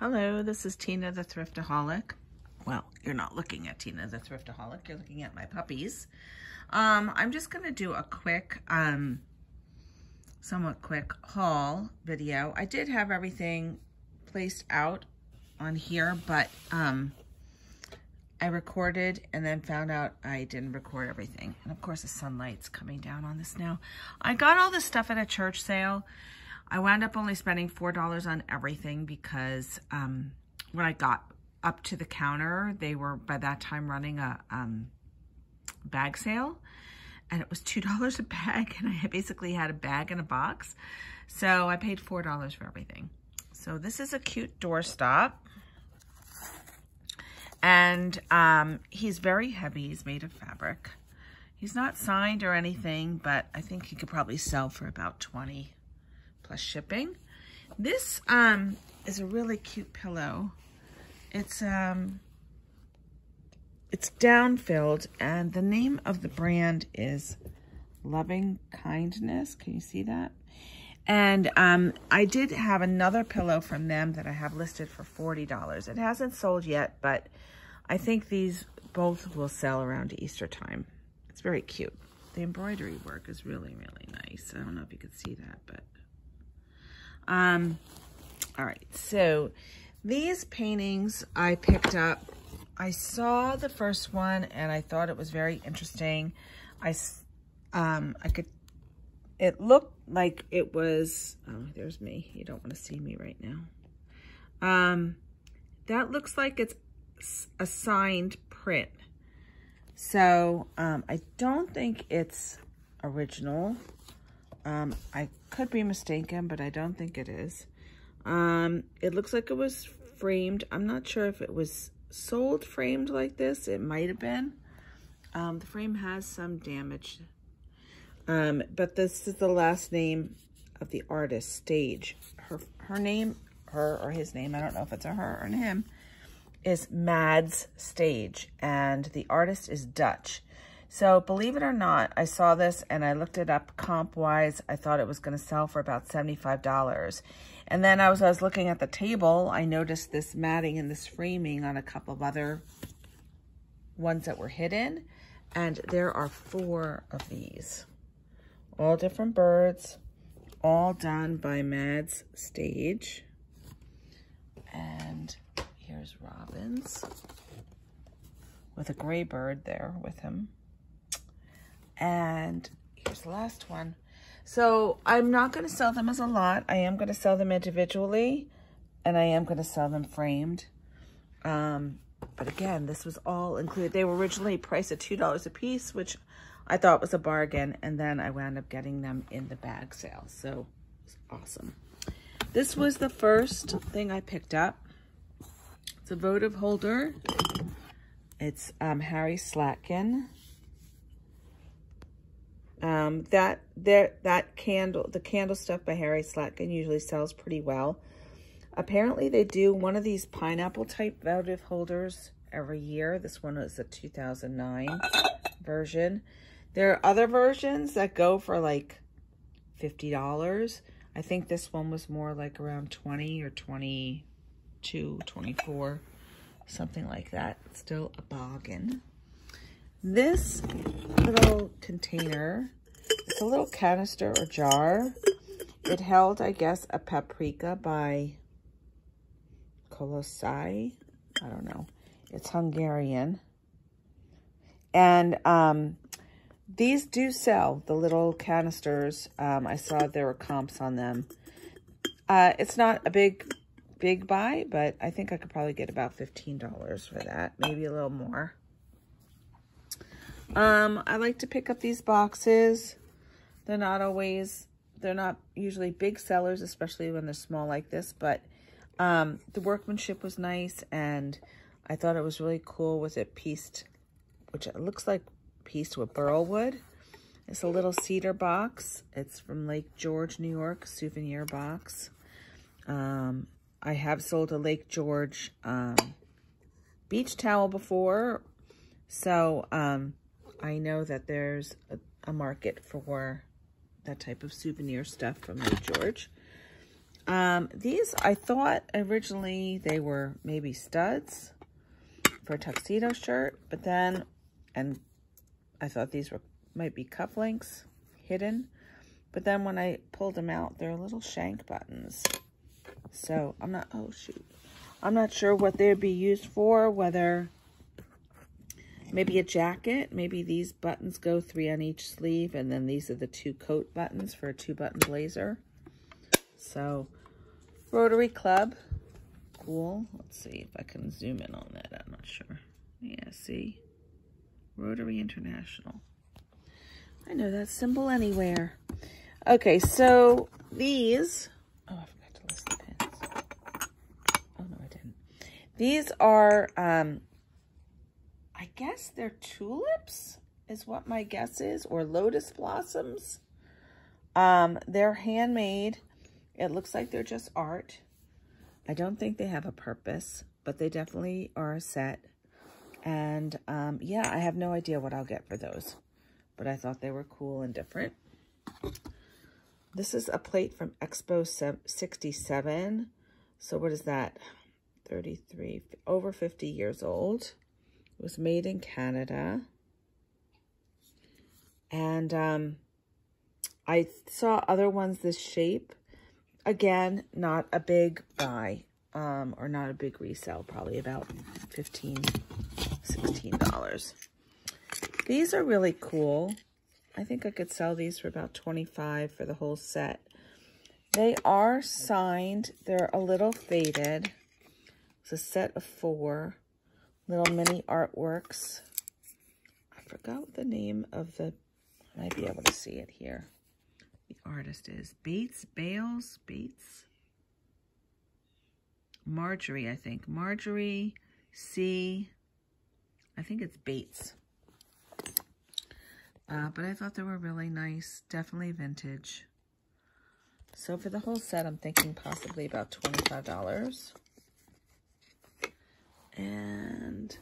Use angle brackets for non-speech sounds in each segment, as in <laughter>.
Hello, this is Tina the Thrifta-haulic. Well, you're not looking at Tina the Thrifta-haulic, you're looking at my puppies. Um, I'm just going to do a quick, um, somewhat quick haul video. I did have everything placed out on here, but um, I recorded and then found out I didn't record everything. And of course the sunlight's coming down on this now. I got all this stuff at a church sale I wound up only spending $4 on everything because um, when I got up to the counter, they were by that time running a um, bag sale and it was $2 <laughs> a bag and I basically had a bag and a box. So I paid $4 for everything. So this is a cute doorstop. And um, he's very heavy. He's made of fabric. He's not signed or anything, but I think he could probably sell for about 20 plus shipping. This um, is a really cute pillow. It's um, it's down filled, and the name of the brand is Loving Kindness. Can you see that? And um, I did have another pillow from them that I have listed for $40. It hasn't sold yet, but I think these both will sell around Easter time. It's very cute. The embroidery work is really, really nice. I don't know if you could see that, but um, all right, so these paintings I picked up. I saw the first one and I thought it was very interesting. I, um, I could, it looked like it was, oh, there's me. You don't want to see me right now. Um, that looks like it's a signed print. So, um, I don't think it's original. Um, I could be mistaken, but I don't think it is. Um, it looks like it was framed. I'm not sure if it was sold framed like this. It might have been. Um, the frame has some damage. Um, but this is the last name of the artist, Stage. Her, her name, her or his name, I don't know if it's a her or a him, is Mads Stage. And the artist is Dutch. So believe it or not, I saw this and I looked it up comp-wise. I thought it was going to sell for about $75. And then as I was looking at the table, I noticed this matting and this framing on a couple of other ones that were hidden. And there are four of these. All different birds, all done by Mads Stage. And here's Robin's with a gray bird there with him. And here's the last one. So I'm not going to sell them as a lot. I am going to sell them individually and I am going to sell them framed. Um, but again, this was all included. They were originally priced at $2 a piece, which I thought was a bargain. And then I wound up getting them in the bag sale. So it's awesome. This was the first thing I picked up. It's a votive holder. It's um, Harry Slatkin. Um, that there that candle, the candle stuff by Harry Slatkin usually sells pretty well. Apparently they do one of these pineapple type votive holders every year. This one is a 2009 version. There are other versions that go for like $50. I think this one was more like around 20 or 22, 24, something like that. Still a bargain. This little container, it's a little canister or jar. It held, I guess, a paprika by Kolosai. I don't know. It's Hungarian. And um, these do sell, the little canisters. Um, I saw there were comps on them. Uh, it's not a big, big buy, but I think I could probably get about $15 for that. Maybe a little more. Um, I like to pick up these boxes. They're not always, they're not usually big sellers, especially when they're small like this, but um, the workmanship was nice and I thought it was really cool with it pieced, which it looks like pieced with burl wood. It's a little cedar box. It's from Lake George, New York, souvenir box. Um, I have sold a Lake George um, beach towel before. So um, I know that there's a, a market for that type of souvenir stuff from Lake George. Um, these, I thought originally they were maybe studs for a tuxedo shirt, but then, and I thought these were might be cufflinks hidden, but then when I pulled them out, they're little shank buttons. So I'm not, oh shoot. I'm not sure what they'd be used for, whether maybe a jacket. Maybe these buttons go three on each sleeve, and then these are the two coat buttons for a two-button blazer. So, Rotary Club. Cool. Let's see if I can zoom in on that. I'm not sure. Yeah, see? Rotary International. I know that symbol anywhere. Okay, so these... Oh, I forgot to list the pins. Oh, no, I didn't. These are... um I guess they're tulips is what my guess is, or lotus blossoms. Um, they're handmade. It looks like they're just art. I don't think they have a purpose, but they definitely are a set. And um, yeah, I have no idea what I'll get for those, but I thought they were cool and different. This is a plate from Expo 67. So what is that? 33, over 50 years old. It was made in Canada. And um, I saw other ones this shape. Again, not a big buy um, or not a big resale, probably about 15 $16. These are really cool. I think I could sell these for about 25 for the whole set. They are signed. They're a little faded. It's a set of four little mini artworks. I forgot the name of the, I might be able to see it here. The artist is Bates, Bales, Bates. Marjorie, I think. Marjorie C. I think it's Bates. Uh, but I thought they were really nice. Definitely vintage. So for the whole set, I'm thinking possibly about $25. And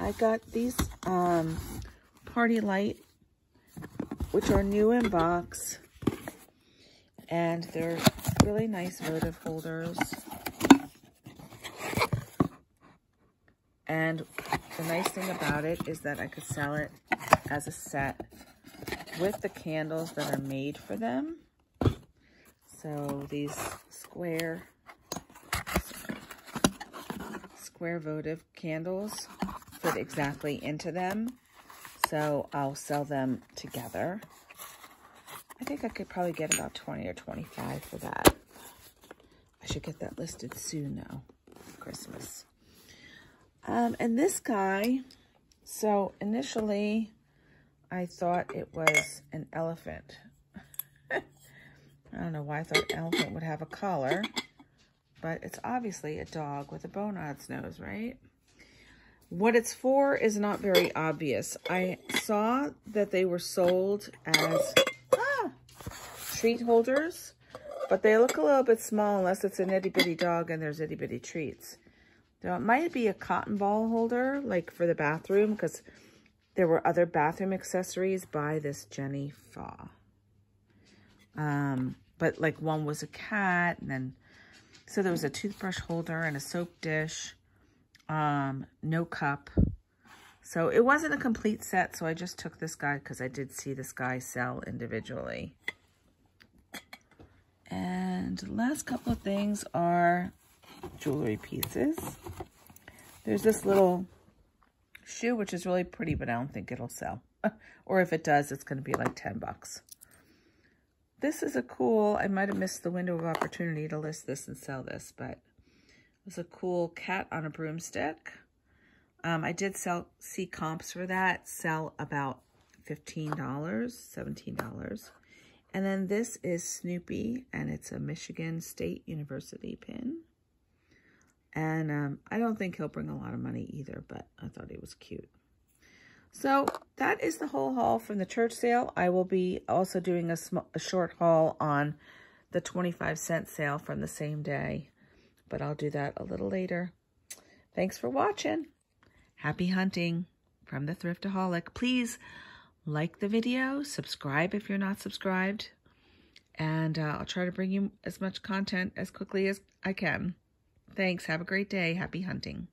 I got these um, PartyLite, which are new in box. And they're really nice votive holders. And the nice thing about it is that I could sell it as a set with the candles that are made for them. So these square square votive candles fit exactly into them. So I'll sell them together. I think I could probably get about 20 or 25 for that. I should get that listed soon now, Christmas. Um, and this guy, so initially I thought it was an elephant. <laughs> I don't know why I thought elephant would have a collar but it's obviously a dog with a bone on its nose, right? What it's for is not very obvious. I saw that they were sold as ah, treat holders, but they look a little bit small unless it's an itty-bitty dog and there's itty-bitty treats. Now, it might be a cotton ball holder, like for the bathroom, because there were other bathroom accessories by this Jenny Faw. Um, but like one was a cat, and then so there was a toothbrush holder and a soap dish, um, no cup. So it wasn't a complete set, so I just took this guy because I did see this guy sell individually. And last couple of things are jewelry pieces. There's this little shoe, which is really pretty, but I don't think it'll sell. <laughs> or if it does, it's going to be like 10 bucks. This is a cool, I might have missed the window of opportunity to list this and sell this, but it was a cool cat on a broomstick. Um, I did sell see comps for that, sell about $15, $17. And then this is Snoopy, and it's a Michigan State University pin. And um, I don't think he'll bring a lot of money either, but I thought he was cute. So that is the whole haul from the church sale. I will be also doing a, a short haul on the 25 cent sale from the same day, but I'll do that a little later. Thanks for watching. Happy hunting from the Thrifta-haulic. Please like the video, subscribe if you're not subscribed, And uh, I'll try to bring you as much content as quickly as I can. Thanks. Have a great day. Happy hunting.